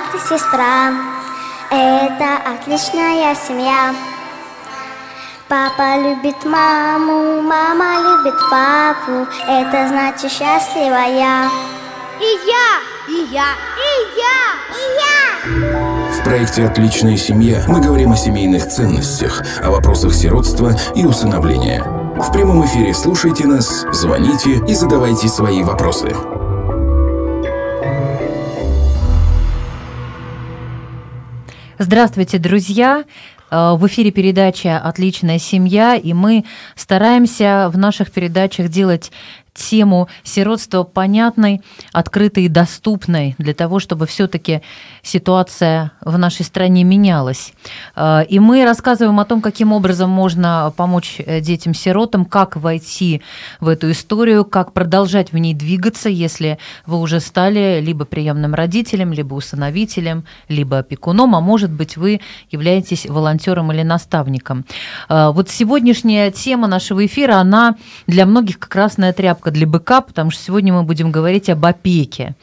брат и сестра. Это отличная семья. Папа любит маму, мама любит папу. Это значит счастливая. И я, и я, и я, и я. В проекте «Отличная семья» мы говорим о семейных ценностях, о вопросах сиротства и усыновления. В прямом эфире слушайте нас, звоните и задавайте свои вопросы. Здравствуйте, друзья! Э, в эфире передача «Отличная семья», и мы стараемся в наших передачах делать тему сиротства понятной, открытой и доступной для того, чтобы все-таки ситуация в нашей стране менялась. Э, и мы рассказываем о том, каким образом можно помочь э, детям-сиротам, как войти в эту историю, как продолжать в ней двигаться, если вы уже стали либо приемным родителем, либо усыновителем, либо опекуном, а может быть вы являетесь волонтером или наставником. Э, вот сегодняшняя тема нашего эфира, она для многих как красная тряпка для быка, потому что сегодня мы будем говорить об опеке.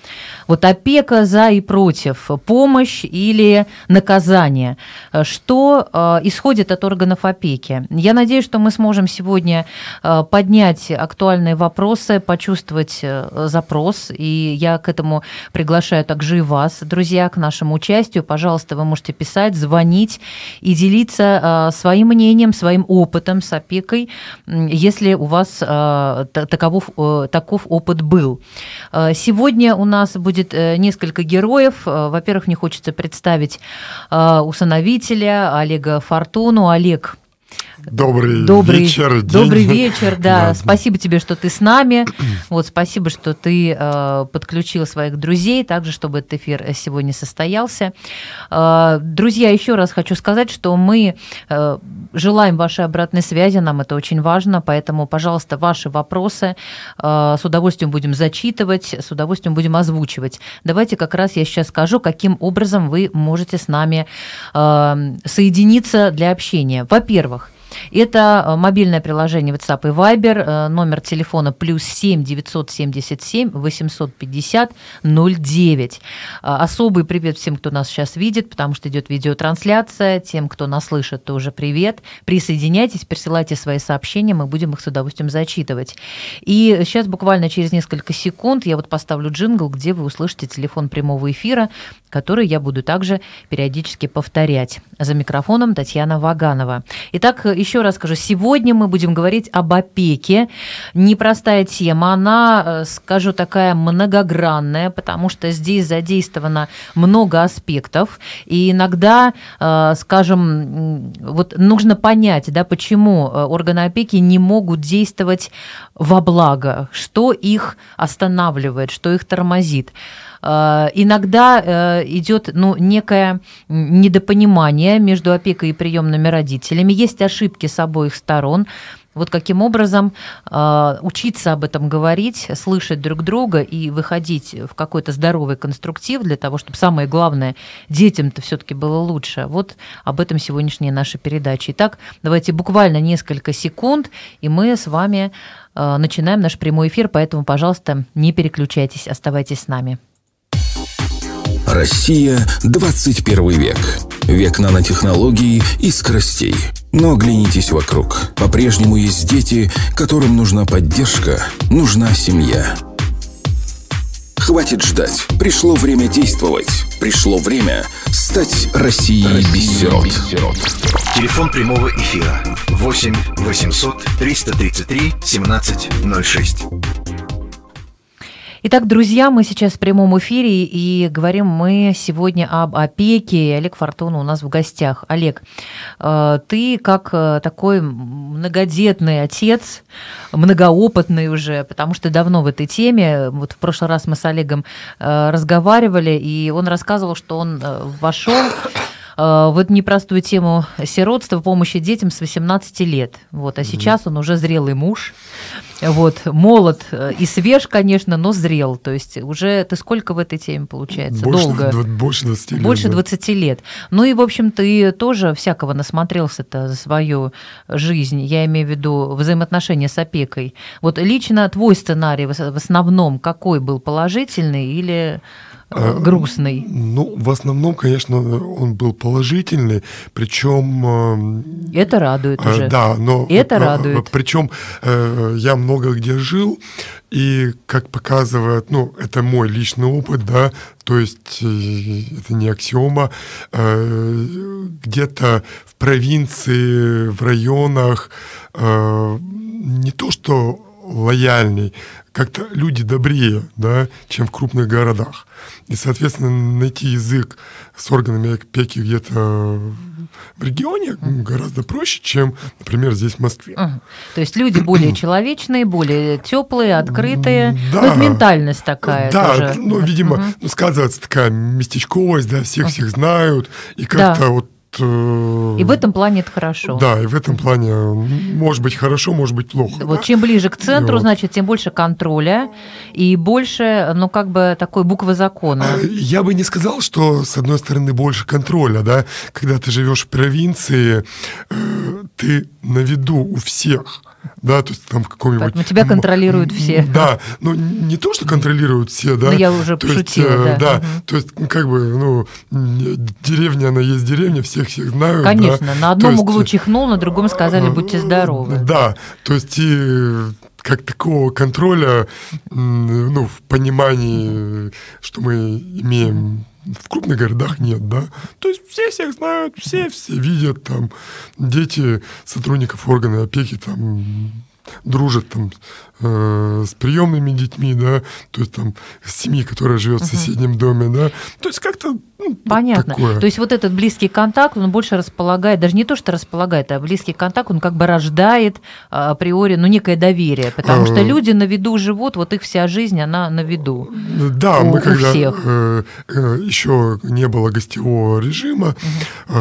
Вот опека за и против, помощь или наказание. Что э, исходит от органов опеки? Я надеюсь, что мы сможем сегодня э, поднять актуальные вопросы, почувствовать э, запрос, и я к этому приглашаю также и вас, друзья, к нашему участию. Пожалуйста, вы можете писать, звонить и делиться своим мнением, своим опытом с опекой, если у вас таковов, таков опыт был. Сегодня у нас будет э, несколько героев. Э, во-первых, мне хочется представить э, усыновителя Олега Фортуну. Олег, Добрый, добрый вечер. День. Добрый вечер, да. да. Спасибо тебе, что ты с нами. Вот, спасибо, что ты э, подключил своих друзей, также, чтобы этот эфир сегодня состоялся. Э, друзья, еще раз хочу сказать, что мы э, желаем вашей обратной связи, нам это очень важно, поэтому, пожалуйста, ваши вопросы э, с удовольствием будем зачитывать, с удовольствием будем озвучивать. Давайте как раз я сейчас скажу, каким образом вы можете с нами э, соединиться для общения. Во-первых, это э, мобильное приложение WhatsApp и Viber, э, номер телефона плюс 7 977 850 09. Особый привет всем, кто нас сейчас видит, потому что идет видеотрансляция. Тем, кто нас слышит, тоже привет. Присоединяйтесь, присылайте свои сообщения, мы будем их с удовольствием зачитывать. И сейчас буквально через несколько секунд я вот поставлю джингл, где вы услышите телефон прямого эфира, который я буду также периодически повторять. За микрофоном Татьяна Ваганова. Итак, еще раз скажу, сегодня мы будем говорить об опеке. Непростая тема, она, э, скажу, такая многогранная, потому что здесь задействовано много аспектов. И иногда, э, скажем, вот нужно понять, да, почему э, органы опеки не могут действовать во благо, что их останавливает, что их тормозит. Э, иногда э, идет ну, некое недопонимание между опекой и приемными родителями. Есть ошибки с обоих сторон. Вот каким образом э, учиться об этом говорить, слышать друг друга и выходить в какой-то здоровый конструктив для того, чтобы самое главное детям-то все-таки было лучше. Вот об этом сегодняшняя наша передача. Итак, давайте буквально несколько секунд, и мы с вами э, начинаем наш прямой эфир, поэтому, пожалуйста, не переключайтесь, оставайтесь с нами. Россия 21 век. Век нанотехнологий и скоростей. Но оглянитесь вокруг. По-прежнему есть дети, которым нужна поддержка, нужна семья. Хватит ждать. Пришло время действовать. Пришло время стать Россией, Россией без сирот. Телефон прямого эфира 8 800 333 1706. Итак, друзья, мы сейчас в прямом эфире и говорим мы сегодня об опеке. Олег Фортуна у нас в гостях. Олег, э, ты как э, такой многодетный отец, многоопытный уже, потому что давно в этой теме. Вот в прошлый раз мы с Олегом э, разговаривали, и он рассказывал, что он вошел в эту непростую тему сиротства, помощи детям с 18 лет. Вот, а сейчас он уже зрелый муж. Вот, молод э, и свеж, конечно, но зрел. То есть уже ты сколько в этой теме получается? Больше, Долго. Больше 20 лет. Больше да. 20 лет. Ну и, в общем, ты тоже всякого насмотрелся-то за свою жизнь. Я имею в виду взаимоотношения с опекой. Вот лично твой сценарий в основном какой был, положительный или э, грустный? Ну, в основном, конечно, он был положительный, причем... Это радует уже. Да, но... Это радует. Причем я много где жил, и как показывает, ну, это мой личный опыт, да, то есть это не аксиома, где-то в провинции, в районах не то, что лояльней, как-то люди добрее, да, чем в крупных городах. И, соответственно, найти язык с органами опеки где-то в регионе гораздо проще, чем, например, здесь в Москве. То есть люди более человечные, более теплые, открытые. Да. Ну, ментальность такая. Да, тоже. ну, видимо, угу. ну, сказывается такая местечковость, да, всех всех знают, и как-то да. вот и в этом плане это хорошо. Да, и в этом плане может быть хорошо, может быть плохо. Вот да? чем ближе к центру, вот. значит, тем больше контроля и больше, ну, как бы такой буквы закона. Я бы не сказал, что, с одной стороны, больше контроля, да, когда ты живешь в провинции, э, ты на виду у всех да, то есть там каком-нибудь... Поэтому тебя контролируют все. Да, ну не то, что контролируют все, да. Ну я уже то пошутила, есть, э, да. Да, то есть как бы, ну, деревня, она есть деревня, всех всех знают. Конечно, да. на одном есть, углу чихнул, на другом сказали, будьте здоровы. Да, то есть и как такого контроля, ну, в понимании, что мы имеем в крупных городах нет, да. То есть все всех знают, все все видят, там, дети сотрудников органов опеки, там, дружат там э, с приемными детьми, да, то есть там с семьей, которая живет в соседнем доме, да, то есть как-то ну, Понятно. Такое. То есть вот этот близкий контакт, он больше располагает, даже не то, что располагает, а близкий контакт, он как бы рождает а, априори, ну, некое доверие, потому что а. люди на виду живут, вот их вся жизнь, она на виду. Да, у, мы когда всех. Э, э, еще не было гостевого режима, угу.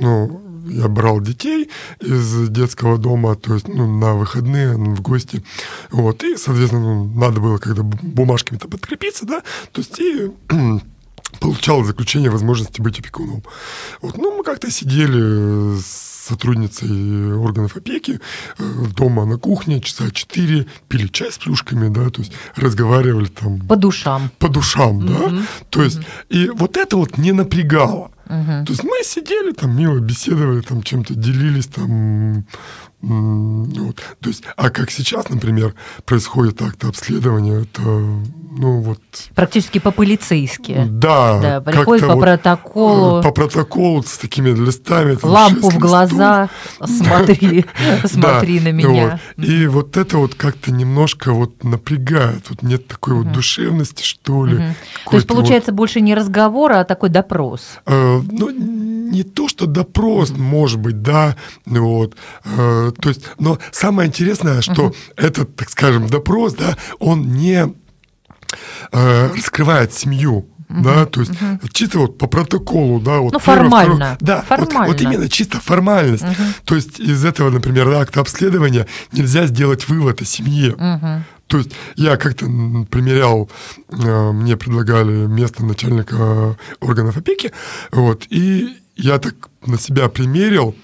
ну, я брал детей из детского дома, то есть ну, на выходные, в гости. Вот, и, соответственно, ну, надо было когда бумажками-то подкрепиться, да, то есть и получал заключение возможности быть опекуном. Вот, ну, мы как-то сидели с сотрудницей органов опеки э, дома на кухне часа четыре, пили чай с плюшками, да, то есть разговаривали там... По душам. По душам, mm-hmm. да. То есть, mm-hmm. и вот это вот не напрягало. Угу. То есть мы сидели там, мило беседовали, там чем-то делились, там, вот. То есть, а как сейчас, например, происходит акт обследования, это, ну вот... Практически по-полицейски. Да. Да, приходит по вот протоколу. По протоколу с такими листами. Там, лампу в глаза, смотри, смотри на меня. И вот это вот как-то немножко вот напрягает. Вот нет такой вот душевности, что ли. То есть, получается, больше не разговор, а такой допрос. Э, ну, не то, что допрос, может быть, да, вот, э, то есть, но самое интересное, что uh-huh. этот, так скажем, допрос, да, он не э, раскрывает семью, Uh-huh, да, то есть uh-huh. чисто вот по протоколу, да, вот ну, первое, формально, второе, да, формально. Вот, вот именно чисто формальность. Uh-huh. То есть из этого, например, акта обследования нельзя сделать вывод о семье. Uh-huh. То есть я как-то примерял, э, мне предлагали место начальника органов опеки, вот, и я так на себя примерил,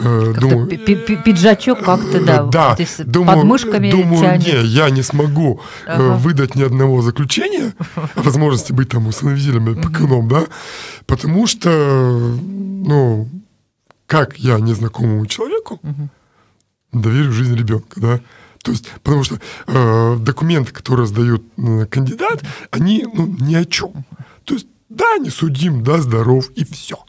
э, думаю, пиджачок как-то, да, да думаю, подмышками думаю, тянет. не, я не смогу э, ага. выдать ни одного заключения о возможности быть там усыновителем или опекуном, да, потому что, ну, как я незнакомому человеку доверю жизнь ребенка, да, то есть, потому что э, документы, которые сдают э, кандидат, они ну, ни о чем. То есть да, не судим, да, здоров, и все.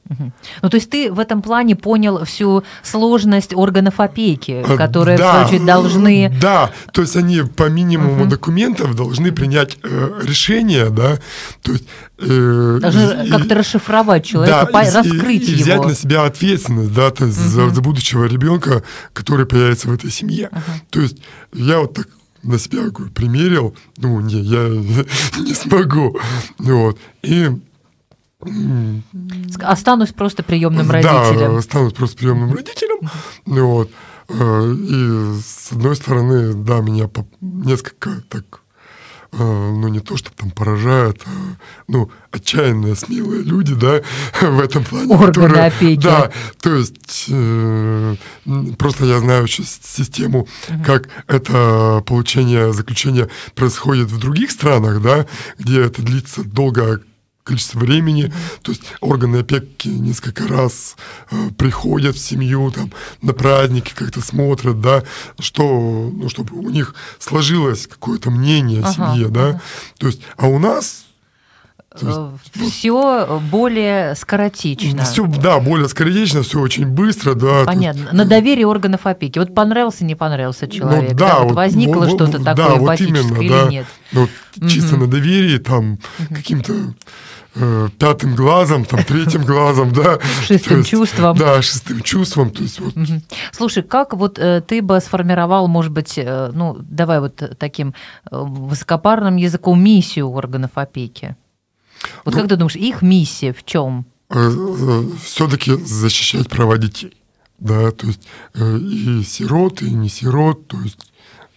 Ну, то есть ты в этом плане понял всю сложность органов опеки, а, которые, да, в свою очередь, должны... Да, то есть они по минимуму угу. документов должны принять э, решение, да, то есть... Э, должны как-то расшифровать человека, да, по, и, раскрыть и, и его. взять на себя ответственность, да, то есть угу. за, за будущего ребенка, который появится в этой семье. Угу. То есть я вот так на себя примерил, ну, не, я не смогу. Вот. И Останусь просто приемным родителем. Да, останусь просто приемным родителем. Вот. Э, и с одной стороны, да, меня несколько так ну, не то, чтобы там поражают, а, ну, отчаянные, смелые люди, да, в этом плане. Органы которые, опеки. Да, то есть э, просто я знаю сейчас систему, угу. как это получение заключения происходит в других странах, да, где это длится долгое количество времени. То есть органы опеки несколько раз э, приходят в семью, там, на праздники как-то смотрят, да, что, ну, чтобы у них сложилось какое-то мнение о семье, ага, да. Ага. То есть, а у нас э, все более скоротечно. Все, да, более скоротечно, все очень быстро, да. Понятно. Тут... На доверие органов опеки. Вот понравился, не понравился ну человек. Ну, да, да, вот, возникло вот, что-то да, такое вот именно, или да. нет. Ну, вот, чисто на доверии, там, каким-то э, пятым глазом, там, третьим глазом, да. Шестым есть, чувством. Да, шестым чувством. То есть, вот. Слушай, как вот э, ты бы сформировал, может быть, э, ну, давай вот таким э, высокопарным языком миссию органов опеки? Вот ну, как ты думаешь, их миссия в чем? Э, э, Все-таки защищать права детей. Да, то есть э, и сирот, и не сирот, то есть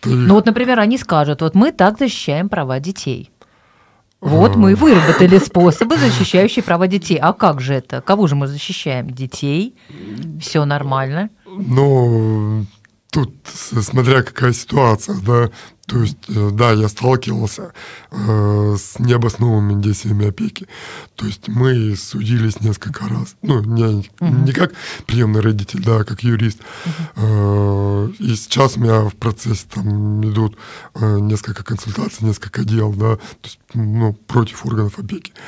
ну вот, например, они скажут, вот мы так защищаем права детей. Вот мы выработали способы, защищающие права детей. А как же это? Кого же мы защищаем? Детей? Все нормально? Ну, тут смотря какая ситуация, да. То есть, э, да, я сталкивался э, с необоснованными действиями опеки. То есть мы судились несколько раз. Ну, не, угу. не как приемный родитель, да, а как юрист. Угу. Э, и сейчас у меня в процессе там идут э, несколько консультаций, несколько дел, да, то есть, ну, против органов опеки. Э,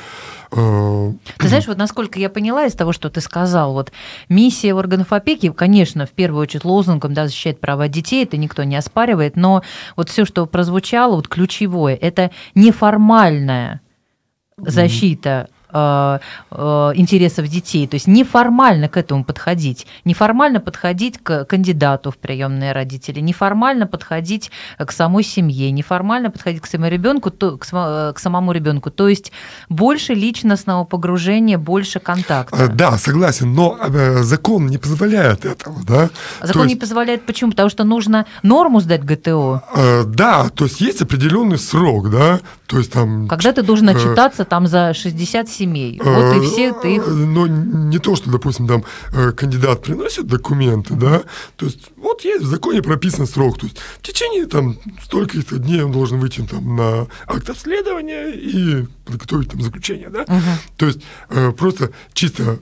ты знаешь, вот насколько я поняла из того, что ты сказал, вот миссия органов опеки, конечно, в первую очередь лозунгом да, защищать права детей, это никто не оспаривает, но вот все, что прозвучало, вот ключевое, это неформальная защита Э, э, интересов детей. То есть неформально к этому подходить. Неформально подходить к кандидату в приемные родители, неформально подходить к самой семье, неформально подходить к самому ребенку, то, к, к самому ребенку. То есть больше личностного погружения, больше контакта. Э, да, согласен, но закон не позволяет этого, да? Закон то не есть... позволяет почему? Потому что нужно норму сдать ГТО. Да, то есть есть определенный срок, да, то есть там... Когда ты должен отчитаться там за 67 семей. Вот и все ты их... Но не то, что, допустим, там э, кандидат приносит документы, да, то есть вот есть в законе прописан срок, то есть в течение там стольких-то дней он должен выйти там на акт обследования и подготовить там заключение, да, угу. то есть э, просто чисто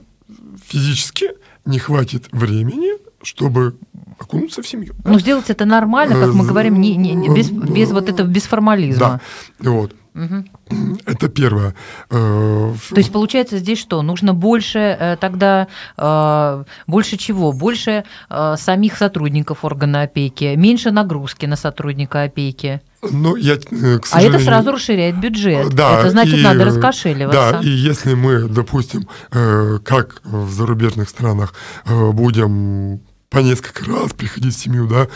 физически не хватит времени, чтобы окунуться в семью. Да? Ну, сделать это нормально, как мы говорим, не, не, без, без вот этого, без формализма. Да, вот. Угу. Это первое. Э, То есть получается здесь что? Нужно больше э, тогда э, больше чего? Больше самих сотрудников органа опеки, меньше нагрузки на сотрудника опеки. Ну, я, к сожалению... А это сразу расширяет бюджет. Да, это значит, и, надо раскошеливаться. Да, и если мы, допустим, как в зарубежных странах, будем по несколько раз приходить в семью, да,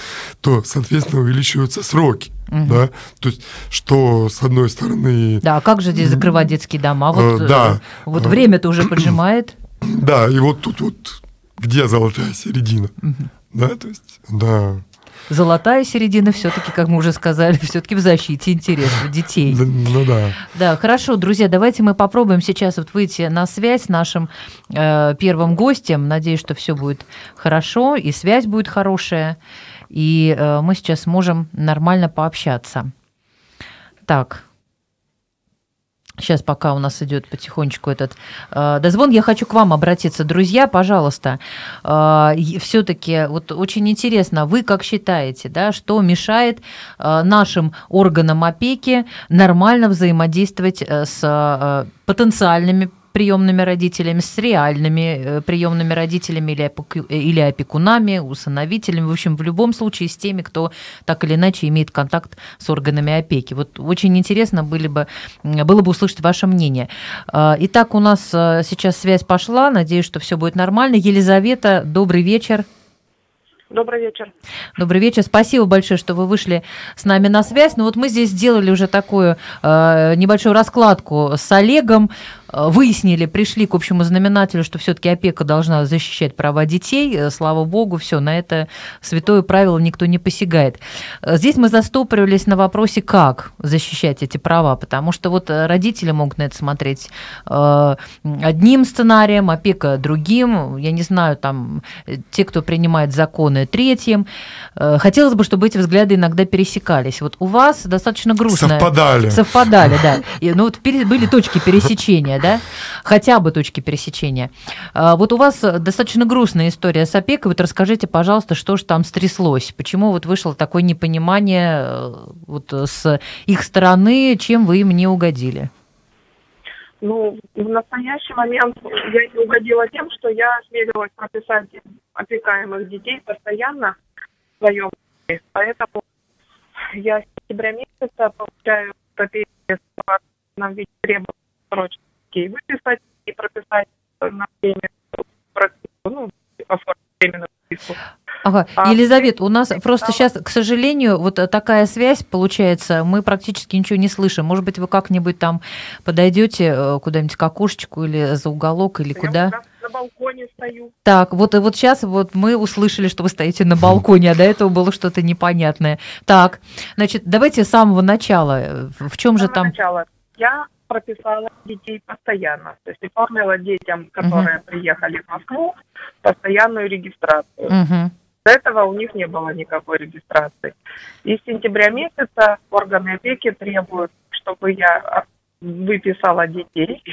то, соответственно, увеличиваются сроки. Угу. Да? То есть, что с одной стороны... Да, а как же здесь закрывать детские дома? Вот, э, да. вот время-то уже поджимает. Да, и вот тут вот где золотая середина? Угу. Да, то есть, да золотая середина все-таки, как мы уже сказали, все-таки в защите интересов детей. Ну да. Да, хорошо, друзья, давайте мы попробуем сейчас вот выйти на связь с нашим э, первым гостем. Надеюсь, что все будет хорошо и связь будет хорошая, и э, мы сейчас сможем нормально пообщаться. Так, Сейчас пока у нас идет потихонечку этот э, дозвон, я хочу к вам обратиться, друзья, пожалуйста. Э, все-таки вот очень интересно, вы как считаете, да, что мешает э, нашим органам опеки нормально взаимодействовать э, с э, потенциальными приемными родителями, с реальными э, приемными родителями или, опеку, или опекунами, усыновителями, в общем, в любом случае с теми, кто так или иначе имеет контакт с органами опеки. Вот очень интересно были бы, было бы услышать ваше мнение. А, итак, у нас э, сейчас связь пошла, надеюсь, что все будет нормально. Елизавета, добрый вечер. Добрый вечер. Добрый вечер. Спасибо большое, что вы вышли с нами на связь. Ну вот мы здесь сделали уже такую э, небольшую раскладку с Олегом. Э, выяснили, пришли к общему знаменателю, что все-таки опека должна защищать права детей. Э, слава богу, все, на это святое правило никто не посягает. Э, здесь мы застопоривались на вопросе, как защищать эти права, потому что вот родители могут на это смотреть одним сценарием, опека другим, я не знаю, там те, кто принимает законы, третьим. Хотелось бы, чтобы эти взгляды иногда пересекались. Вот у вас достаточно грустно. Совпадали. Совпадали, да. И, ну вот были точки пересечения пересечения, да, хотя бы точки пересечения. А, вот у вас достаточно грустная история с опекой. Вот расскажите, пожалуйста, что же там стряслось? Почему вот вышло такое непонимание э, вот с их стороны, чем вы им не угодили? Ну, в настоящий момент я не угодила тем, что я осмелилась прописать опекаемых детей постоянно в своем Поэтому я с сентября месяца получаю прописку на виде требований срочно и выписать, и прописать на время, ну, оформить временную списку. Ага. А, Елизавета, у нас просто сейчас, к сожалению, вот такая связь получается, мы практически ничего не слышим. Может быть, вы как-нибудь там подойдете э, куда-нибудь к окошечку или за уголок, или Я куда? на балконе стою. Так, вот, вот сейчас вот мы услышали, что вы стоите на балконе, а до этого было что-то непонятное. Так, значит, давайте с самого начала. В чем же там... Начала. Я прописала детей постоянно. То есть оформила детям, которые uh-huh. приехали в Москву, постоянную регистрацию. Uh-huh. До этого у них не было никакой регистрации. И с сентября месяца органы опеки требуют, чтобы я выписала детей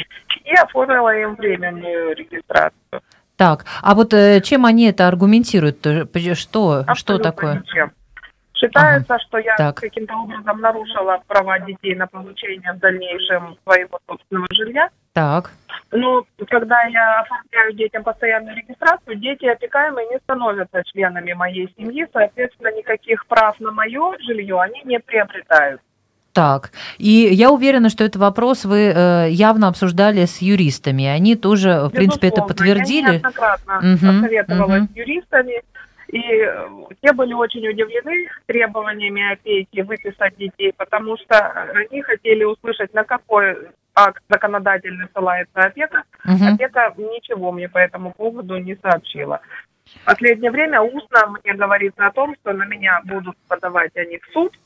и оформила им временную регистрацию. Так, а вот э, чем они это аргументируют? Что, что такое? Ничем. Считается, ага. что я так. каким-то образом нарушила права детей на получение в дальнейшем своего собственного жилья. Так. Но когда я оформляю детям постоянную регистрацию, дети опекаемые не становятся членами моей семьи, соответственно, никаких прав на мое жилье они не приобретают. Так, и я уверена, что этот вопрос вы э, явно обсуждали с юристами. Они тоже, в Безусловно, принципе, это подтвердили. Я неоднократно угу, советовалась угу. с юристами. И э, те были очень удивлены требованиями опеки выписать детей, потому что они хотели услышать, на какой акт законодательный ссылается опека. Угу. Опека ничего мне по этому поводу не сообщила. В последнее время устно мне говорится о том, что на меня будут подавать они в суд,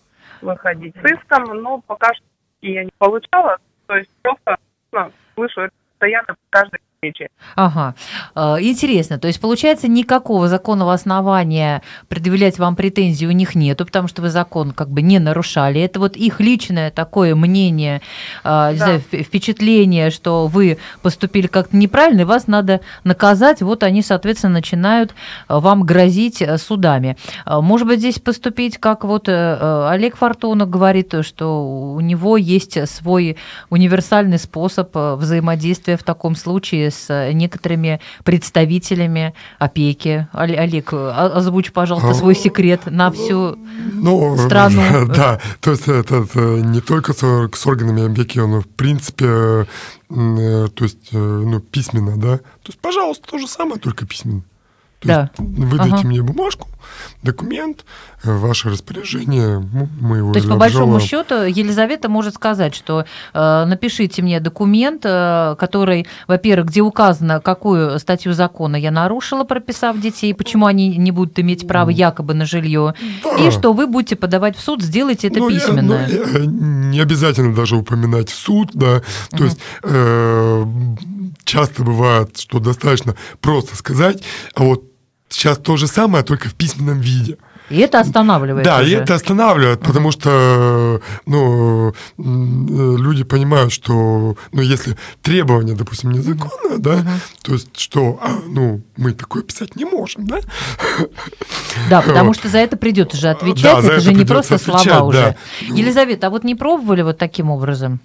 выходить с иском, но пока что я не получала. То есть просто ну, слышу это постоянно в каждой встречи. Ага, а, интересно. То есть, получается, никакого законного основания предъявлять вам претензии у них нету, потому что вы закон как бы не нарушали. Это вот их личное такое мнение, а, да. знаю, впечатление, что вы поступили как-то неправильно, и вас надо наказать. Вот они, соответственно, начинают а, вам грозить судами. Может быть, здесь поступить, как вот э, Олег Фортунов говорит, что у него есть свой универсальный способ взаимодействия в таком случае с некоторыми представителями опеки. Олег, озвучь, пожалуйста, свой секрет на всю ну, страну. Да, то есть это, это не только с, с органами опеки, но в принципе, э, то есть, э, ну, письменно, да. То есть, пожалуйста, то же самое, только письменно. То да. есть выдайте ага. мне бумажку, документ, э, ваше распоряжение, мы его То есть, по большому счету, Елизавета может сказать, что э, напишите мне документ, э, который, во-первых, где указано, какую статью закона я нарушила, прописав детей, почему они не будут иметь право якобы на жилье, да. и что вы будете подавать в суд, сделайте это ну, письменно. Я, ну, я, не обязательно даже упоминать суд, да, то угу. есть... Э, часто бывает, что достаточно просто сказать, а вот сейчас то же самое, только в письменном виде. И это останавливает. Да, уже. и это останавливает, потому что ну, люди понимают, что ну, если требование, допустим, незаконное, да, то есть что, а, ну, мы такое писать не можем, да? Да, потому что за это придется же отвечать, да, это, это же не просто отвечать, слова уже. Да. Елизавета, а вот не пробовали вот таким образом?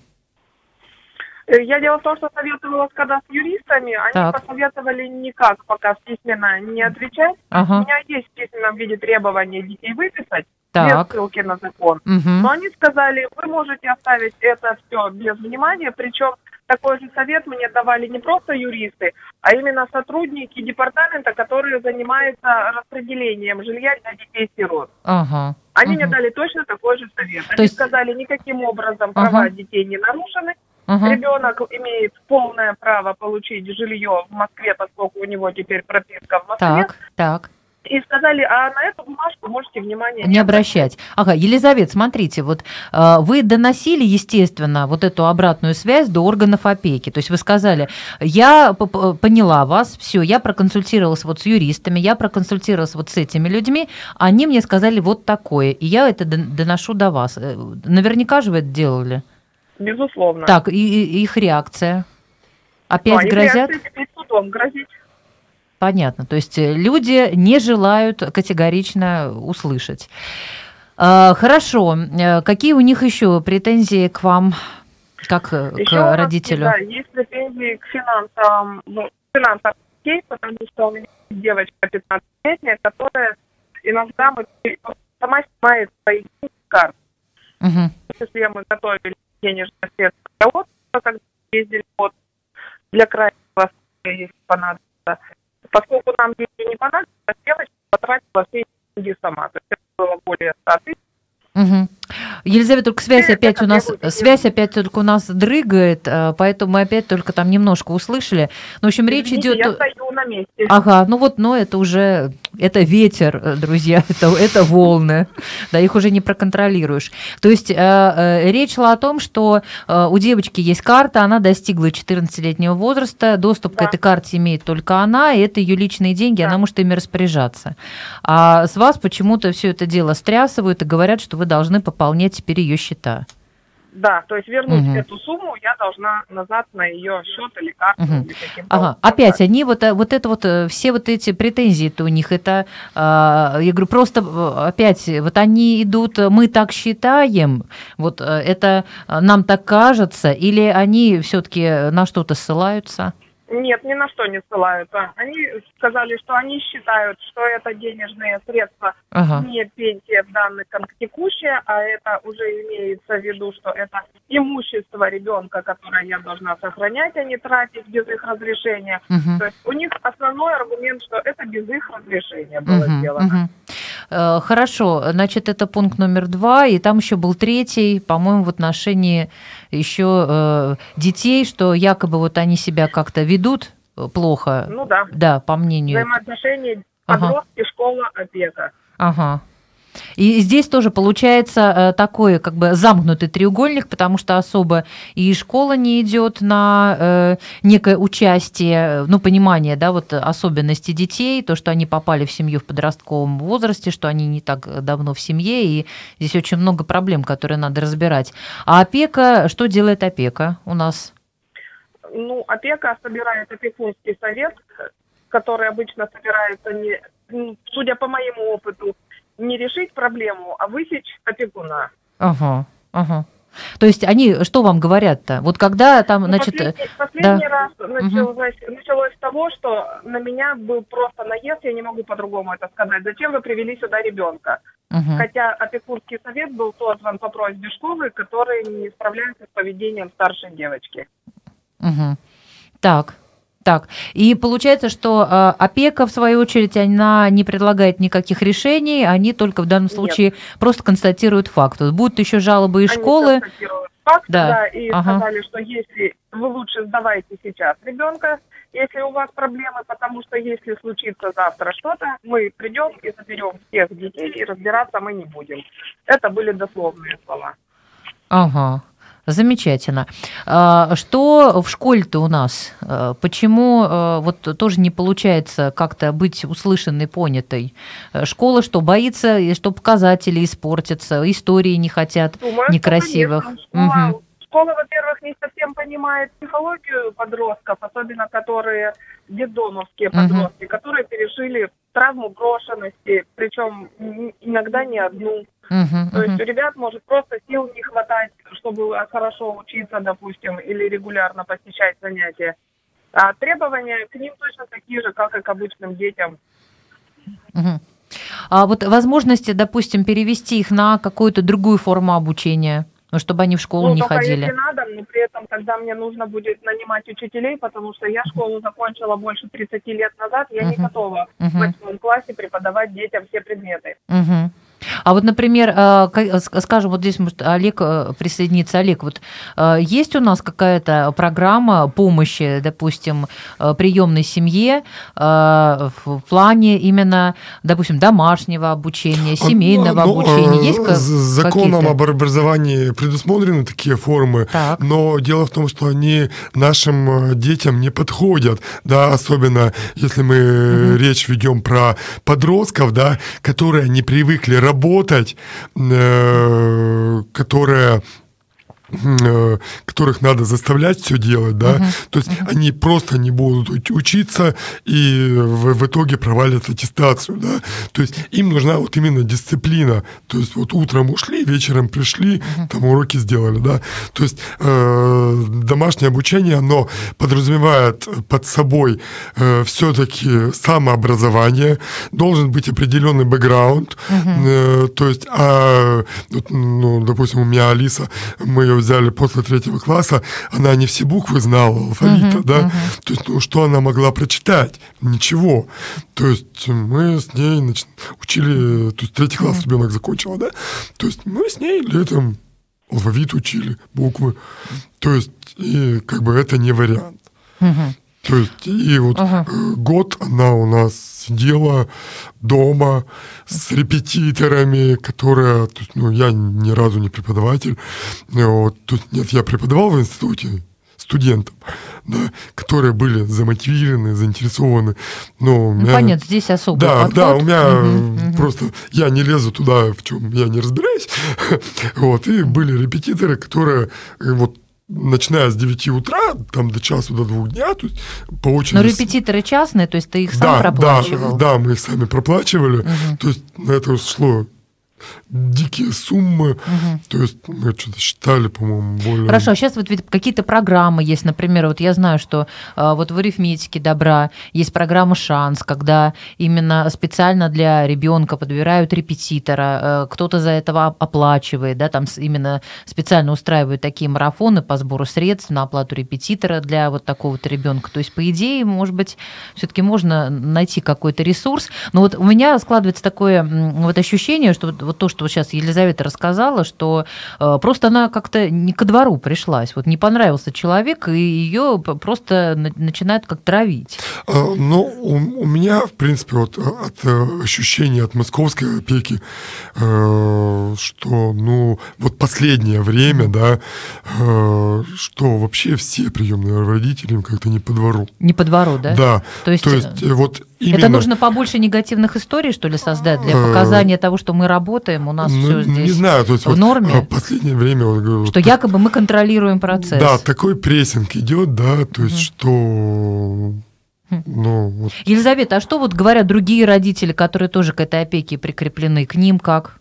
Э, я дело в том, что советовалась когда с юристами, они так. посоветовали никак пока письменно не отвечать. Ага. У меня есть в письменном виде требования детей выписать, так. без ссылки на закон. Угу. Но они сказали, вы можете оставить это все без внимания, причем такой же совет мне давали не просто юристы, а именно сотрудники департамента, которые занимаются распределением жилья для детей-сирот. Ага. Они угу. мне дали точно такой же совет. Они есть... сказали, никаким образом ага. права детей не нарушены, Угу. Ребенок имеет полное право получить жилье в Москве, поскольку у него теперь прописка в Москве. Так, так и сказали, а на эту бумажку можете внимание не обращать. Ага, Елизавет, смотрите, вот э, вы доносили, естественно, вот эту обратную связь до органов опеки. То есть вы сказали, я поняла вас, все, я проконсультировалась вот с юристами, я проконсультировалась вот с этими людьми, они мне сказали вот такое, и я это доношу до вас. Э, наверняка же вы это делали? Безусловно. Так, и, и их реакция? Опять ну, грозят? Реакция судом грозить. Понятно. То есть э, люди не желают категорично услышать. А, хорошо. Э, какие у них еще претензии к вам, как э, еще к родителю? Нас, да, есть претензии к финансам, ну, финансам детей, потому что у меня девочка 15-летняя, которая иногда мы, сама снимает свои карты. Угу. Если мы готовили денежные средства для отпуска, когда ездили вот для крайнего, если понадобится, Поскольку нам деньги не понадобилось, девочка потратила все деньги сама. То есть это было более 100 тысяч. Угу. Елизавета, только связь и опять у нас связь опять только у нас дрыгает, э, поэтому мы опять только там немножко услышали. Ну, в общем, речь идет. Я стою на месте. Ага, ну вот, но это уже это ветер, э, друзья, это это волны, да, их уже не проконтролируешь. То есть э, э, речь шла о том, что э, у девочки есть карта, она достигла 14-летнего возраста, доступ да. к этой карте имеет только она, и это ее личные деньги, да. она может ими распоряжаться. А с вас почему-то все это дело стрясывают и говорят, что вы должны пополнять теперь ее счета. Да, то есть вернуть угу. эту сумму я должна назад на ее счет или карту. Угу. Или ага, опять они вот, э, вот это вот, э, все вот эти претензии-то у них, это, а, я говорю, просто э, опять, вот они идут, мы так считаем, вот это нам так кажется, или они все-таки на что-то ссылаются? Нет, ни на что не ссылаются. Они сказали, что они считают, что это денежные средства ага. не пенсия в данный текущая, а это уже имеется в виду, что это имущество ребенка, которое я должна сохранять, а не тратить без их разрешения. Угу. То есть у них основной аргумент, что это без их разрешения было угу, сделано. Угу. Хорошо, значит, это пункт номер два, и там еще был третий, по-моему, в отношении еще э, детей, что якобы вот они себя как-то ведут плохо. Ну да. Да, по мнению. Взаимоотношения подростки, ага. школа, опека. Ага. И здесь тоже получается э, такой как бы замкнутый треугольник, потому что особо и школа не идет на э, некое участие, ну, понимание, да, вот особенности детей, то, что они попали в семью в подростковом возрасте, что они не так давно в семье, и здесь очень много проблем, которые надо разбирать. А опека, что делает опека у нас? Ну, опека собирает опекунский совет, который обычно собирается не, судя по моему опыту, не решить проблему, а высечь опекуна. Ага, ага. То есть они что вам говорят-то? Вот когда там, ну, значит... Последний, последний да. раз началось, угу. началось с того, что на меня был просто наезд, я не могу по-другому это сказать. Зачем вы привели сюда ребенка? Угу. Хотя опекунский совет был созван по просьбе школы, который не справляется с поведением старшей девочки. Угу. Так, так, и получается, что э, опека, в свою очередь, она не предлагает никаких решений, они только в данном случае Нет. просто констатируют факт. Вот будут еще жалобы из они школы. Факт, да. да, и ага. сказали, что если вы лучше сдавайте сейчас ребенка, если у вас проблемы, потому что если случится завтра что-то, мы придем и заберем всех детей, и разбираться мы не будем. Это были дословные слова. Ага. Замечательно. А, что в школе-то у нас? А, почему а, вот тоже не получается как-то быть услышанной, понятой? Школа что, боится, что показатели испортятся, истории не хотят Думаю, некрасивых? Школа, угу. школа, во-первых, не совсем понимает психологию подростков, особенно которые детдомовские подростки, угу. которые пережили травму брошенности, причем иногда не одну. Uh-huh, То есть у ребят может просто сил не хватать, чтобы хорошо учиться, допустим, или регулярно посещать занятия. А требования к ним точно такие же, как и к обычным детям. Uh-huh. А вот возможности, допустим, перевести их на какую-то другую форму обучения, ну, чтобы они в школу ну, не ходили. Если надо, но при этом тогда мне нужно будет нанимать учителей, потому что я школу закончила больше 30 лет назад, я uh-huh. не готова uh-huh. в восьмом классе преподавать детям все предметы. Uh-huh. А вот, например, э, скажем, вот здесь может Олег э, присоединиться. Олег, вот э, есть у нас какая-то программа помощи, допустим, приемной семье в плане именно, допустим, домашнего обучения, а, семейного ну, обучения? Есть законом об образовании предусмотрены такие формы, так. но дело в том, что они нашим детям не подходят, да, особенно если мы угу. речь ведем про подростков, да, которые не привыкли работать работать, э, которая которых надо заставлять все делать, да, uh-huh. то есть uh-huh. они просто не будут учиться и в, в итоге провалят аттестацию, да, то есть им нужна вот именно дисциплина, то есть вот утром ушли, вечером пришли, uh-huh. там уроки сделали, да, то есть э, домашнее обучение, оно подразумевает под собой э, все-таки самообразование, должен быть определенный бэкграунд, uh-huh. э, то есть, а, ну, допустим, у меня Алиса, мы ее взяли после третьего класса, она не все буквы знала алфавита, uh-huh, да, uh-huh. то есть, ну, что она могла прочитать? Ничего. То есть, мы с ней нач... учили, то есть, третий класс uh-huh. ребенок закончила, да, то есть, мы с ней летом алфавит учили, буквы, то есть, и как бы это не вариант. Uh-huh. То есть, и вот ага. год она у нас сидела дома с репетиторами, которые, то есть, ну, я ни разу не преподаватель, вот, то есть, нет, я преподавал в институте студентам, да, которые были замотивированы, заинтересованы. Но у ну, меня... ну, понятно, здесь особо. Да, подход. да, у меня угу, просто я не лезу туда, в чем я не разбираюсь. вот, и были репетиторы, которые э, вот начиная с 9 утра, там до часу, до двух дня, то есть по очереди... Но репетиторы частные, то есть ты их сам да, проплачивал? Да, да, мы их сами проплачивали, угу. то есть на это шло дикие суммы. Угу. То есть мы что-то считали, по-моему, более... Хорошо, а сейчас вот ведь какие-то программы есть, например, вот я знаю, что э, вот в арифметике добра есть программа «Шанс», когда именно специально для ребенка подбирают репетитора, э, кто-то за этого оплачивает, да, там именно специально устраивают такие марафоны по сбору средств на оплату репетитора для вот такого вот ребенка. То есть, по идее, может быть, все-таки можно найти какой-то ресурс. Но вот у меня складывается такое вот ощущение, что вот вот то, что сейчас Елизавета рассказала, что э, просто она как-то не ко двору пришлась. Вот не понравился человек, и ее просто начинают как травить. А, ну, у, у меня, в принципе, вот от э, ощущения от московской опеки, э, что, ну, вот последнее время, да, что вообще все приемные родители как-то не по двору. Не по двору, да? Да. То есть, то есть вот именно... Это нужно побольше негативных историй, что ли, создать для показания того, что мы работаем у нас ну, все здесь не знаю, то есть в вот норме. В последнее время вот, говорю, что вот, якобы мы контролируем процесс. Да, такой прессинг идет, да, то есть угу. что хм. ну, вот. Елизавета, а что вот говорят другие родители, которые тоже к этой опеке прикреплены, к ним как?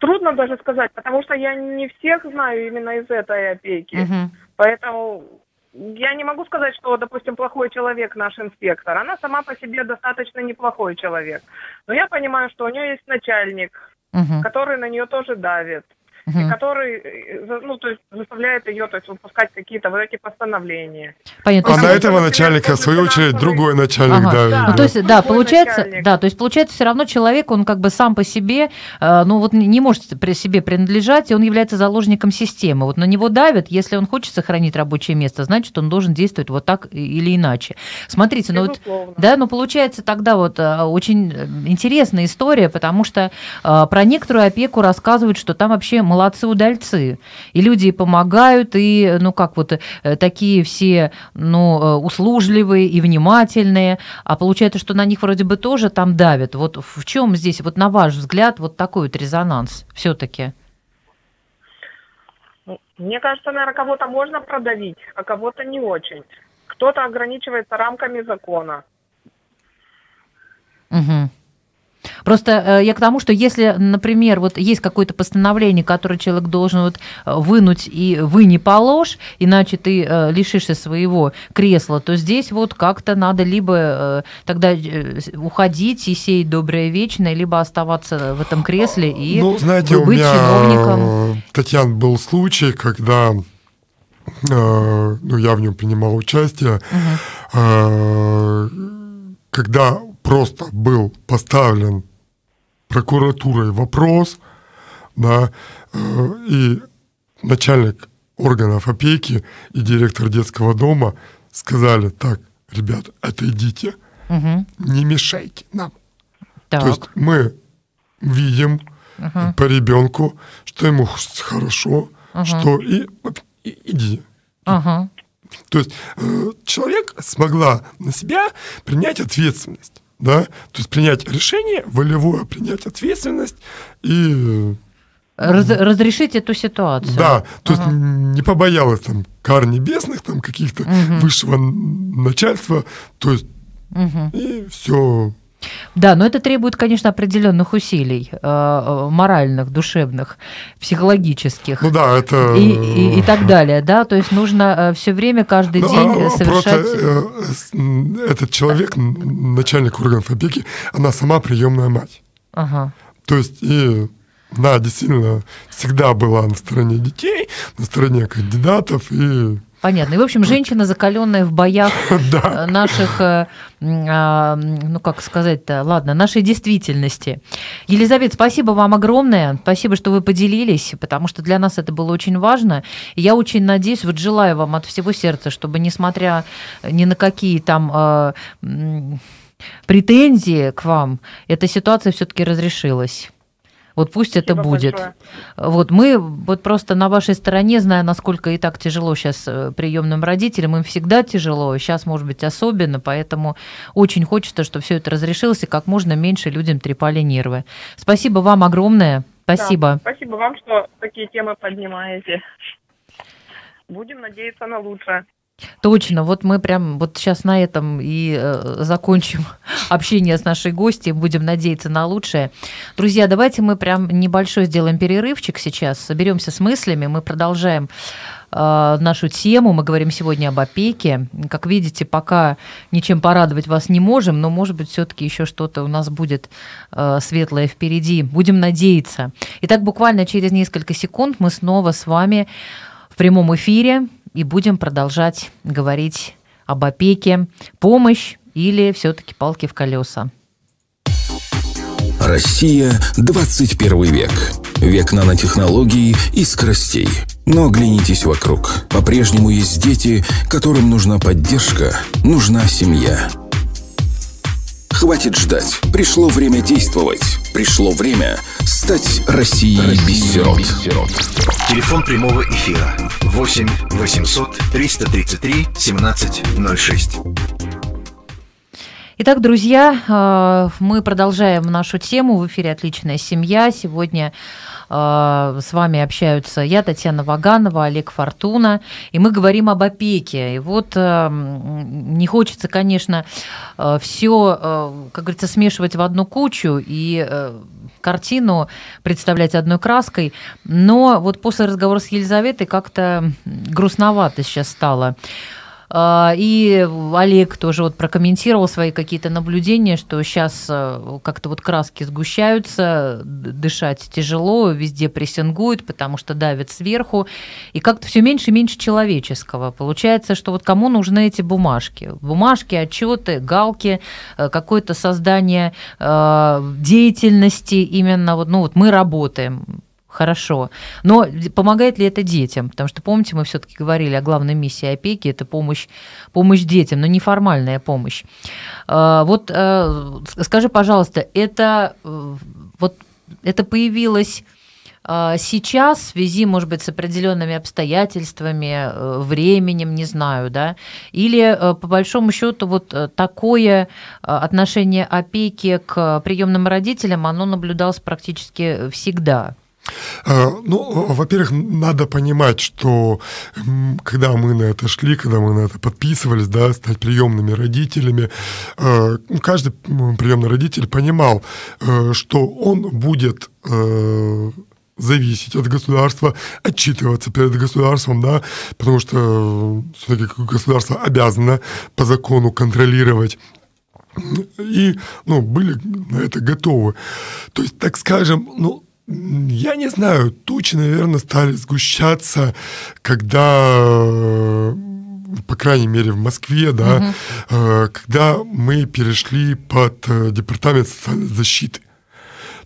Трудно даже сказать, потому что я не всех знаю именно из этой опеки. Угу. Поэтому я не могу сказать, что, допустим, плохой человек наш инспектор. Она сама по себе достаточно неплохой человек. Но я понимаю, что у нее есть начальник, угу. который на нее тоже давит угу. и который, э, ну, то есть заставляет ее, то есть выпускать какие-то вот эти постановления. Понятно. А на этого начальника, в свою очередь, другой начальник ага. давит. Да, ну, то есть, да, получается, да, то есть получается все равно человек, он как бы сам по себе, э, ну, вот не может при себе принадлежать, и он является заложником системы. Вот на него давят, если он хочет сохранить рабочее место, значит, он должен действовать вот так или иначе. Смотрите, ну вот, да, ну получается тогда вот э, очень интересная история, потому что про некоторую опеку рассказывают, что там вообще молодцы-удальцы. И люди помогают, и, ну, как вот э, такие все, ну, э, услужливые и внимательные, а получается, что на них вроде бы тоже там давят. Вот в чем здесь, вот на ваш взгляд, вот такой вот резонанс все-таки? Ну, мне кажется, наверное, кого-то можно продавить, а кого-то не очень. Кто-то ограничивается рамками закона. Угу. Просто э, я к тому, что если, например, вот есть какое-то постановление, которое человек должен вот э, вынуть, и вы не положь, иначе ты э, лишишься своего кресла, то здесь вот как-то надо либо тогда уходить и сеять доброе вечное, либо оставаться в этом кресле и ну, знаете, быть у меня, чиновником. Татьяна, был случай, когда ну, я в нем принимал участие, угу. когда просто был поставлен прокуратурой вопрос, да, э, и начальник органов опеки и директор детского дома сказали, так, ребят, отойдите, угу. не мешайте нам. Так. То есть мы видим угу. по ребенку, что ему хорошо, угу. что и, и иди. Угу. То есть э, человек смогла на себя принять ответственность, да, то есть принять решение волевое, принять ответственность и Раз, разрешить эту ситуацию. Да, то ага. есть не побоялась там кар небесных, там каких-то угу. высшего начальства, то есть угу. и все да, но это требует, конечно, определенных усилий, э, э, моральных, душевных, психологических. Ну да, это... И, и, и так далее, да, то есть нужно э, все время, каждый ну, день а, совершать... Просто этот человек, начальник органов опеки, она сама приемная мать. Ага. То есть и она действительно всегда была на стороне детей, на стороне кандидатов и Понятно. И, в общем, женщина, закаленная в боях э, наших, э, а, ну, как сказать-то, ладно, нашей действительности. Елизавета, спасибо вам огромное. Спасибо, что вы поделились, потому что для нас это было очень важно. я очень надеюсь, вот желаю вам от всего сердца, чтобы, несмотря ни на какие там а, претензии к вам, эта ситуация все-таки разрешилась. Вот пусть Спасибо это будет. Большое. Вот мы вот просто на вашей стороне, зная, насколько и так тяжело сейчас э, приемным родителям, им всегда тяжело, сейчас, может быть, особенно, поэтому очень хочется, чтобы все это разрешилось и как можно меньше людям трепали нервы. Спасибо вам огромное. Спасибо. Да, спасибо вам, что такие темы поднимаете. Будем надеяться на лучшее. Точно, вот мы прям вот сейчас на этом и э, закончим общение с нашей гостьей, будем надеяться на лучшее. Друзья, давайте мы прям небольшой сделаем перерывчик сейчас, соберемся с мыслями, мы продолжаем э, нашу тему, мы говорим сегодня об опеке. Как видите, пока ничем порадовать вас не можем, но, может быть, все-таки еще что-то у нас будет э, светлое впереди. Будем надеяться. Итак, буквально через несколько секунд мы снова с вами в прямом эфире и будем продолжать говорить об опеке, помощь или все-таки палки в колеса. Россия 21 век. Век нанотехнологий и скоростей. Но оглянитесь вокруг. По-прежнему есть дети, которым нужна поддержка, нужна семья. Хватит ждать. Пришло время действовать. Пришло время стать Россией без сирот. Телефон прямого эфира 8 800 333 1706. Итак, друзья, э, мы продолжаем нашу тему в эфире «Отличная семья». Сегодня э, с вами общаются я, Татьяна Ваганова, Олег Фортуна, и мы говорим об опеке. И вот э, не хочется, конечно, все, как говорится, смешивать в одну кучу и картину представлять одной краской, но вот после разговора с Елизаветой как-то грустновато сейчас стало. А, и Олег тоже вот прокомментировал свои какие-то наблюдения, что сейчас э, как-то вот краски сгущаются, дышать тяжело, везде прессингуют, потому что давят сверху, и как-то все меньше и меньше человеческого. Получается, что вот кому нужны эти бумажки? Бумажки, отчеты, галки, э, какое-то создание э, деятельности именно вот, ну вот мы работаем, Хорошо. Но помогает ли это детям? Потому что, помните, мы все-таки говорили о главной миссии опеки, это помощь, помощь детям, но неформальная помощь. А, вот э, скажи, пожалуйста, это, э, вот, это появилось а, сейчас в связи, может быть, с определенными обстоятельствами, э, временем, не знаю, да, или по большому счету вот такое отношение опеки к приемным родителям, оно наблюдалось практически всегда. Э, ну, во-первых, надо понимать, что когда мы на это шли, когда мы на это подписывались, да, стать приемными родителями, э, ну, каждый приемный родитель понимал, э, что он будет зависеть от государства, отчитываться перед государством, да, потому что все-таки государство обязано по закону контролировать и ну, были на это готовы. То есть, так скажем, ну, я не знаю, тучи, наверное, стали сгущаться, когда по крайней мере в Москве, да, угу. когда мы перешли под э, департамент социальной защиты.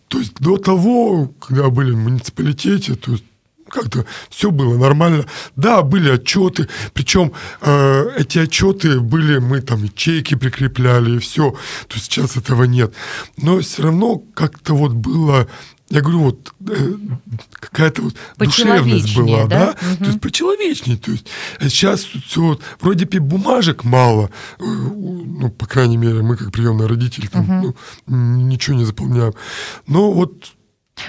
То есть до того, когда были в муниципалитете, то есть как-то все было нормально. Да, были отчеты, причем э, эти отчеты были, мы там и чеки прикрепляли, и все. То есть сейчас этого нет. Но все равно как-то вот было я говорю, вот э, какая-то вот душевность была, да, да? Угу. то есть почеловечнее, то есть сейчас все вот, вроде бы бумажек мало, э, ну по крайней мере мы как приемные родители там угу. ну, ничего не заполняем, но вот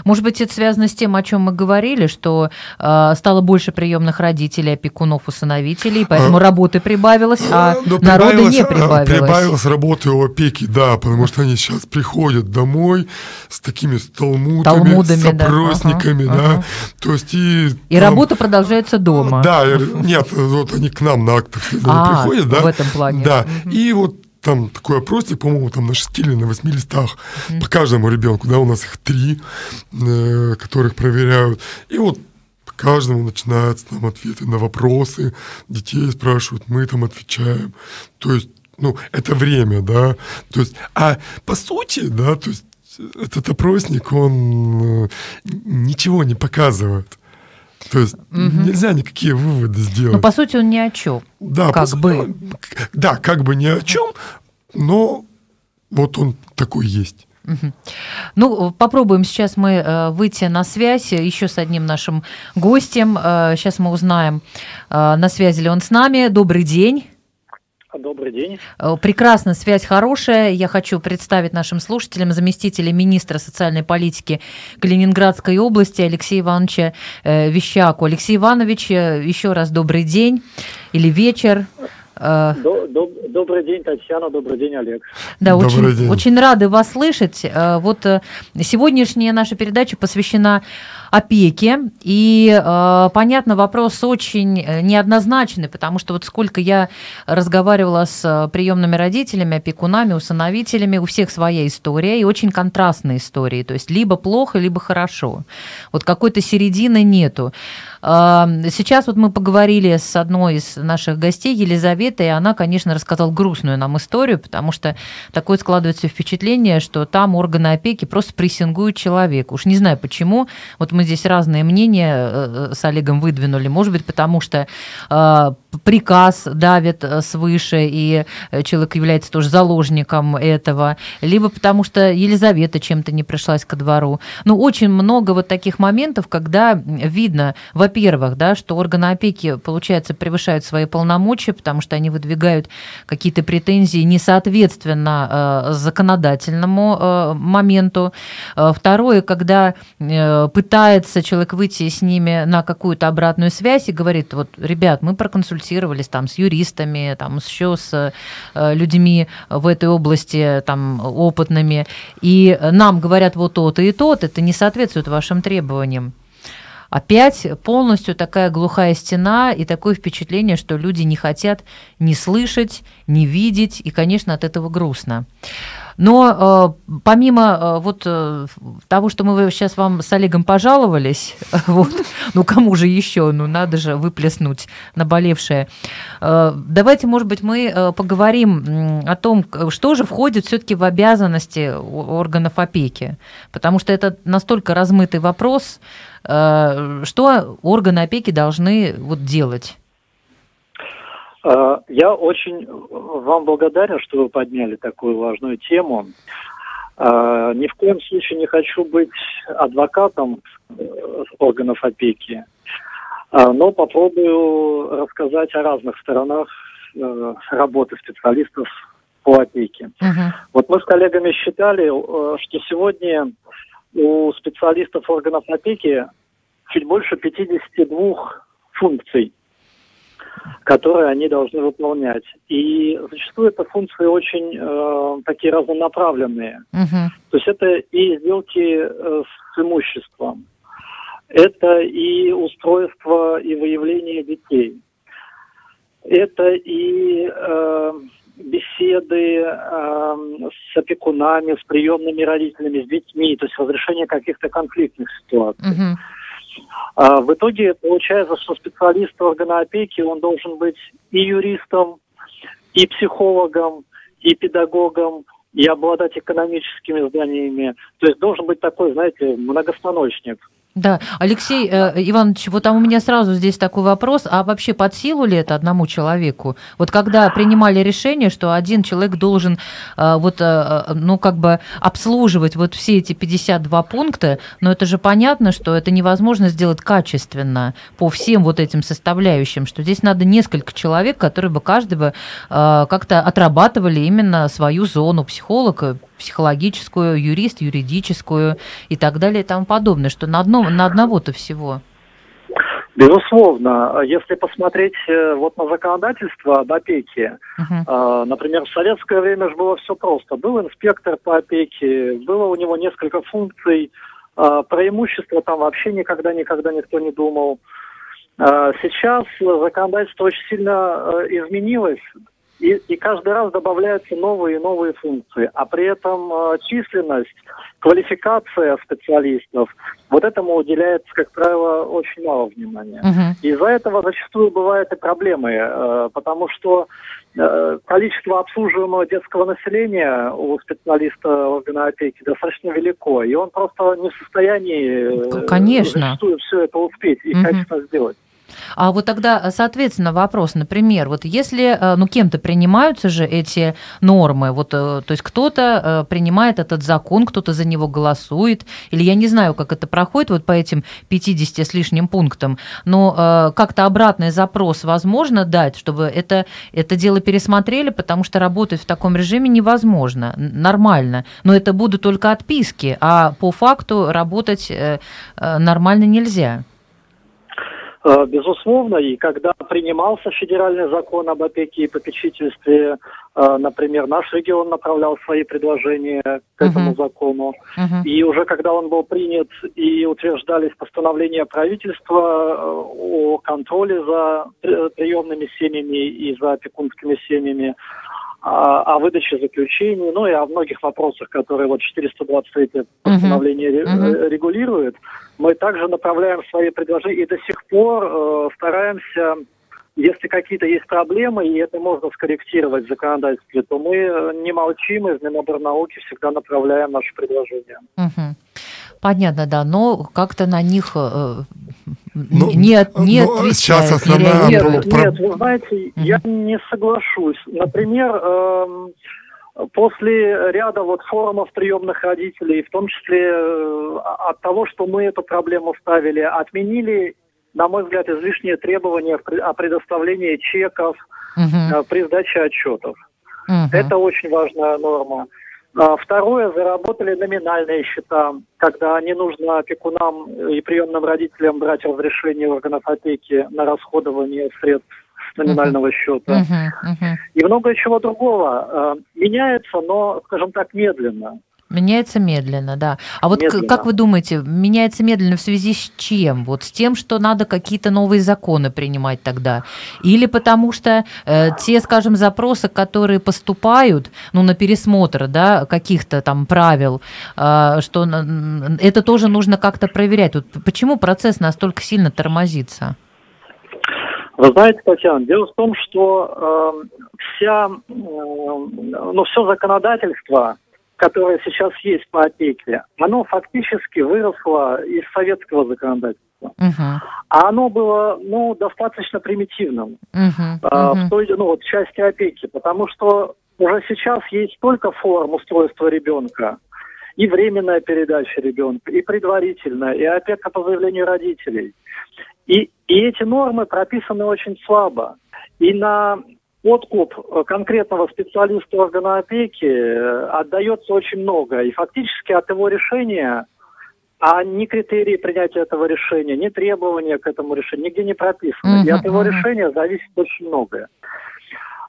может быть, это связано с тем, о чем мы говорили, что э, стало больше приемных родителей, опекунов, усыновителей, поэтому а, работы прибавилось, а да, народа не а, прибавилось. Прибавилось работы у опеки, да, потому что они сейчас приходят домой с такими талмудами, Талмудами, с опросниками, да, ага, да. Ага. то есть и... И там, работа продолжается дома. Да, нет, вот они к нам на актах а, приходят, да. в этом плане. Да, угу. и вот там такой опросник, по-моему, там на шести или на восьми листах mm-hmm. по каждому ребенку, да, у нас их три, э, которых проверяют. И вот по каждому начинаются там ответы на вопросы, детей спрашивают, мы там отвечаем. То есть, ну, это время, да. То есть, а по сути, да, то есть этот опросник, он э, ничего не показывает. То есть угу. нельзя никакие выводы сделать. Но по сути он ни о чем. Да, как по, бы. Да, как бы ни о чем, но вот он такой есть. Ну, попробуем сейчас мы э, выйти на связь еще с одним нашим гостем. Сейчас э, мы узнаем, э, на связи ли он с нами. Добрый день. Добрый день. Э, прекрасно, связь хорошая. Я хочу представить нашим слушателям заместителя министра социальной политики Калининградской области Алексея Ивановича э, Вещаку. Алексей Иванович, э, еще раз добрый день или вечер. Добрый день, Татьяна, добрый день, Олег. Да, добрый очень, день. очень рады вас слышать. Вот сегодняшняя наша передача посвящена опеки. И, э, понятно, вопрос очень э, неоднозначный, потому что вот сколько я разговаривала с э, приемными родителями, опекунами, усыновителями, у всех своя история, и очень контрастные истории. То есть либо плохо, либо хорошо. Вот какой-то середины нету. Сейчас вот мы поговорили с одной из наших гостей, Елизаветой, и она, конечно, рассказала грустную нам историю, потому что такое складывается впечатление, что там органы опеки просто прессингуют человека. Уж не знаю почему. Вот мы здесь разные мнения э, с Олегом выдвинули. Может быть, потому что э, приказ давит э, свыше, и человек является тоже заложником этого, либо потому что Елизавета чем-то не пришлась ко двору. Ну, очень много вот таких моментов, когда видно, во-первых, да, что органы опеки, получается, превышают свои полномочия, потому что они выдвигают какие-то претензии несоответственно законодательному моменту. Второе, когда пытаются пытается человек выйти с ними на какую-то обратную связь и говорит, вот, ребят, мы проконсультировались там с юристами, там еще с э, людьми в этой области там опытными, и нам говорят вот то-то и то это не соответствует вашим требованиям опять полностью такая глухая стена и такое впечатление, что люди не хотят ни слышать, ни видеть, и, конечно, от этого грустно. Но э, помимо э, вот э, того, что мы сейчас вам с Олегом пожаловались, вот, ну кому же еще, ну надо же выплеснуть наболевшее. Э, давайте, может быть, мы э, поговорим о том, что же входит все-таки в обязанности органов опеки, потому что это настолько размытый вопрос, э, что органы опеки должны вот делать. А, я очень вам благодарен, что вы подняли такую важную тему. А, ни в коем случае не хочу быть адвокатом э, органов опеки, а, но попробую рассказать о разных сторонах э, работы специалистов по опеке. Uh-huh. Вот мы с коллегами считали, э, что сегодня у специалистов органов опеки чуть больше 52 функций которые они должны выполнять. И зачастую это функции очень э, такие разнонаправленные. Uh-huh. То есть это и сделки э, с имуществом, это и устройство и выявление детей, это и э, беседы э, с опекунами, с приемными родителями, с детьми, то есть разрешение каких-то конфликтных ситуаций. Uh-huh. А в итоге получается, что специалист органа опеки, он должен быть и юристом, и психологом, и педагогом, и обладать экономическими знаниями. То есть должен быть такой, знаете, многостаночник. Да, Алексей э, Иванович, вот там у меня сразу здесь такой вопрос, а вообще под силу ли это одному человеку? Вот когда принимали решение, что один человек должен э, вот, э, ну, как бы обслуживать вот все эти 52 пункта, но это же понятно, что это невозможно сделать качественно по всем вот этим составляющим, что здесь надо несколько человек, которые бы каждый бы э, как-то отрабатывали именно свою зону, психолога, психологическую, юрист, юридическую и так далее и тому подобное, что на, одно, на одного-то всего. Безусловно, если посмотреть э, вот на законодательство об опеке, uh-huh. например, в советское время же было все просто. Был инспектор по опеке, было у него несколько функций, а, преимущества там вообще никогда-никогда никто не думал. А, сейчас законодательство очень сильно э, изменилось, и, и каждый раз добавляются новые и новые функции. А при этом э, численность, квалификация специалистов, вот этому уделяется, как правило, очень мало внимания. Uh-huh. Из-за этого зачастую бывают и проблемы, э, потому что э, количество обслуживаемого детского населения у специалиста органа опеки достаточно велико, и он просто не в состоянии э, Конечно. зачастую все это успеть и uh-huh. качественно сделать. А вот тогда, соответственно, вопрос, например, вот если, э, ну, кем-то принимаются же эти нормы, вот, э, то есть кто-то э, принимает этот закон, кто-то за него голосует, или я не знаю, как это проходит вот по этим 50 с лишним пунктам, но как-то обратный запрос возможно дать, чтобы это, это дело пересмотрели, потому что работать в таком режиме невозможно, нормально, но это будут только отписки, а по факту работать нормально нельзя. Э, безусловно, и когда принимался федеральный закон об опеке и попечительстве, э, например, наш регион направлял свои предложения к этому uh-huh. закону. Uh-huh. И уже когда он был принят и утверждались постановления правительства э, о контроле за приемными семьями и за опекунскими семьями, о, о выдаче заключений, ну и о многих вопросах, которые вот 423 постановление uh-huh. регулирует. Мы также направляем свои предложения и до сих пор э, стараемся, если какие-то есть проблемы, и это можно скорректировать в законодательстве, то мы не молчим, и в Миноборнауки всегда направляем наши предложения. Uh-huh. Понятно, да, но как-то на них э, ну, нет, нет. Ну, сейчас основная... Нет, про... нет, вы знаете, я не соглашусь. Например, э, после ряда вот форумов приемных родителей, в том числе э, от того, что мы эту проблему ставили, отменили, на мой взгляд, излишние требования о предоставлении чеков mm при сдаче отчетов. mm Это очень важная норма. А второе, заработали номинальные счета, когда не нужно опекунам и приемным родителям брать разрешение органов опеки на расходование средств с номинального uh-huh. счета. Uh-huh. Uh-huh. И много чего другого. А, меняется, но, скажем так, медленно. Меняется медленно, да. А вот медленно. как вы думаете, меняется медленно в связи с чем? Вот с тем, что надо какие-то новые законы принимать тогда? Или потому что э, те, скажем, запросы, которые поступают, ну, на пересмотр, да, каких-то там правил, э, что это тоже нужно как-то проверять. Вот почему процесс настолько сильно тормозится? Вы знаете, Татьяна, дело в том, что э, вся, э, ну, все законодательство, которое сейчас есть по опеке, оно фактически выросло из советского законодательства. Uh-huh. А оно было, ну, достаточно примитивным uh-huh. Uh-huh. в той, ну, вот, части опеки, потому что уже сейчас есть столько форм устройства ребенка, и временная передача ребенка, и предварительная, и опека по заявлению родителей. И, и эти нормы прописаны очень слабо. И на откуп э, конкретного специалиста органа опеки э, отдается очень много. И фактически от его решения, а ни критерии принятия этого решения, ни требования к этому решению нигде не прописаны. И от его решения зависит очень многое.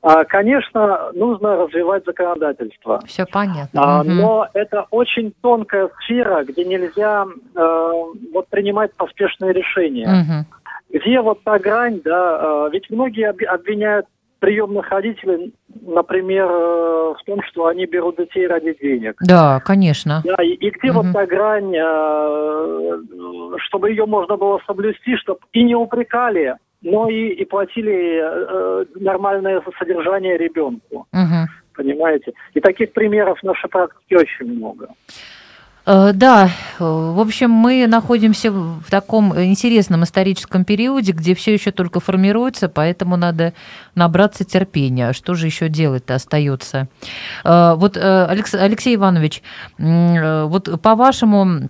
А, конечно, нужно развивать законодательство. Все понятно. А, угу. Но это очень тонкая сфера, где нельзя э, вот принимать поспешные решения. Угу. Где вот та грань, да, э, ведь многие обвиняют приемных родителей, например, э, в том, что они берут детей ради денег. Да, конечно. Да, и, и где угу. вот та грань, э, чтобы ее можно было соблюсти, чтобы и не упрекали, но и, и платили э, нормальное содержание ребенку. Угу. понимаете? И таких примеров в нашей практике очень много. Э, да, в общем, мы находимся в таком интересном историческом периоде, где все еще только формируется, поэтому надо набраться терпения. Что же еще делать-то остается? Э, вот, э, Алексей Иванович, вот по вашему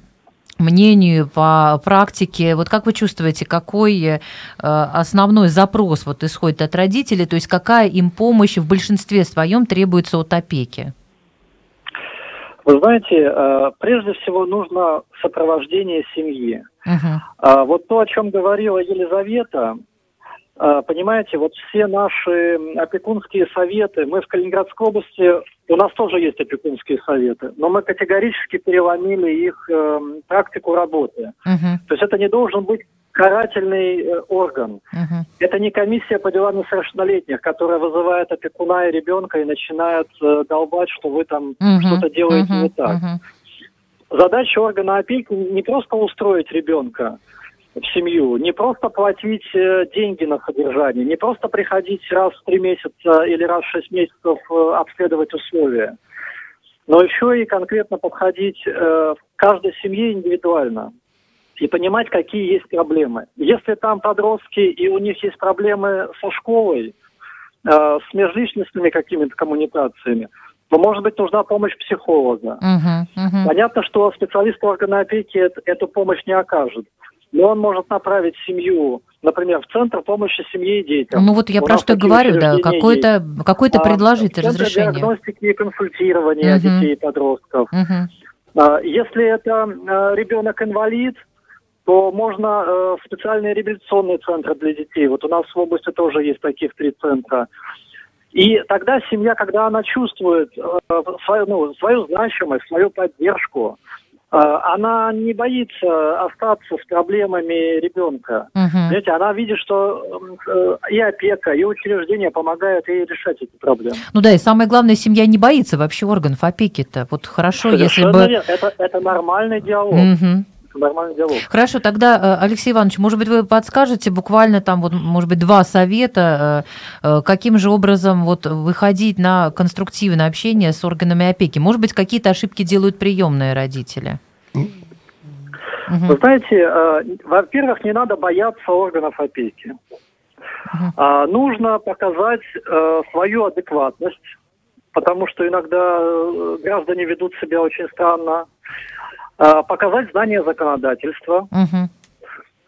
мнению, по практике, вот как вы чувствуете, какой основной запрос вот исходит от родителей, то есть какая им помощь в большинстве своем требуется от опеки? Вы знаете, э, прежде всего нужно сопровождение семьи. Uh-huh. Вот то, о чем говорила Елизавета, э, понимаете, вот все наши опекунские советы, мы в Калининградской области, у нас тоже есть опекунские советы, но мы категорически переломили их э, практику работы. Uh-huh. То есть это не должен быть карательный э, орган. Uh-huh. Это не комиссия по делам несовершеннолетних, которая вызывает опекуна и ребенка и начинает э, долбать, что вы там uh-huh. что-то делаете uh-huh. не так. Uh-huh. Задача органа опеки не просто устроить ребенка в семью, не просто платить э, деньги на содержание, не просто приходить раз в три месяца или раз в шесть месяцев э, обследовать условия, но еще и конкретно подходить э, в каждой семье индивидуально и понимать, какие есть проблемы. Если там подростки и у них есть проблемы со школой, э, с межличностными какими-то коммуникациями, то, может быть, нужна помощь психолога. Uh-huh, uh-huh. Понятно, что специалист органа опеки эту, помощь не окажет. Но он может направить семью, например, в центр помощи семье и детям. Ну вот я У про что говорю, да, какое-то какое а, предложить разрешение. диагностики и консультирования uh-huh. детей и подростков. Uh-huh. Если это э, ребенок инвалид, то можно э, специальные реабилитационные центры для детей. Вот у нас в области тоже есть таких три центра. И тогда семья, когда она чувствует э, свою, ну, свою значимость, свою поддержку, э, она не боится остаться с проблемами ребенка. Угу. Знаете, она видит, что э, и опека, и учреждения помогают ей решать эти проблемы. Ну да, и самое главное, семья не боится вообще органов опеки-то. Вот хорошо, Совершенно если бы... Нет, это, это нормальный диалог. Угу нормальный диалог. Хорошо, тогда, э, Алексей Иванович, может быть, вы подскажете буквально там, вот, может быть, два совета, э, э, каким же образом вот выходить на конструктивное общение с органами опеки? Может быть, какие-то ошибки делают приемные родители? Вы знаете, во-первых, не надо бояться органов опеки. Угу. Нужно показать свою адекватность, потому что иногда граждане ведут себя очень странно. А, показать знание законодательства. Угу.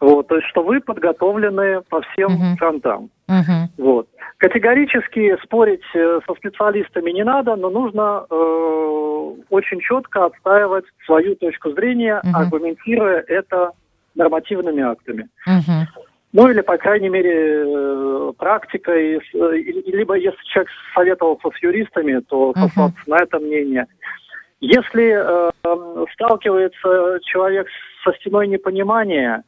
Вот, то есть, что вы подготовлены по всем угу. фронтам. Угу. Вот. Категорически спорить э, со специалистами не надо, но нужно э, очень четко отстаивать свою точку зрения, угу. аргументируя это нормативными актами. Угу. Ну или, по крайней мере, э, практикой, э, либо если человек советовался с юристами, то uh-huh. на это мнение. Если э, сталкивается человек со стеной непонимания,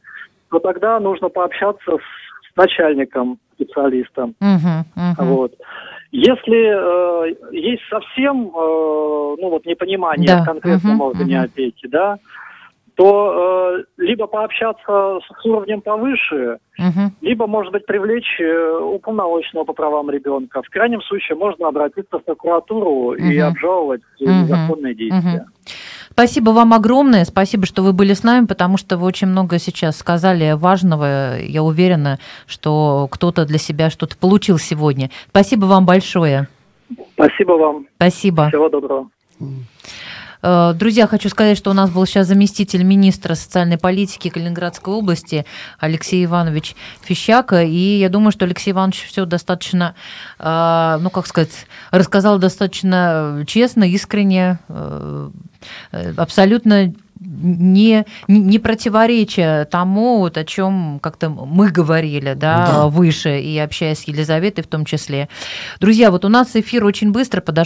то тогда нужно пообщаться с, начальником, специалистом. Uh-huh, uh-huh. Вот. Если э, есть совсем э, ну вот непонимание да. в конкретном uh-huh, органе uh-huh. опеки, да, то э, либо пообщаться с уровнем повыше, угу. либо, может быть, привлечь э, уполномоченного по правам ребенка. В крайнем случае можно обратиться в прокуратуру угу. и обжаловать угу. незаконные действия. Угу. Спасибо вам огромное, спасибо, что вы были с нами, потому что вы очень много сейчас сказали важного. Я уверена, что кто-то для себя что-то получил сегодня. Спасибо вам большое. Спасибо вам. Спасибо. Всего доброго. Э, друзья, хочу сказать, что у нас был сейчас заместитель министра социальной политики Калининградской области Алексей Иванович Фищака, и я думаю, что Алексей Иванович все достаточно, э, ну, как сказать, рассказал достаточно честно, искренне, э, абсолютно не, не противоречия тому, вот, о чем как-то мы говорили да, да. выше, и общаясь с Елизаветой в том числе. Друзья, вот у нас эфир очень быстро подошел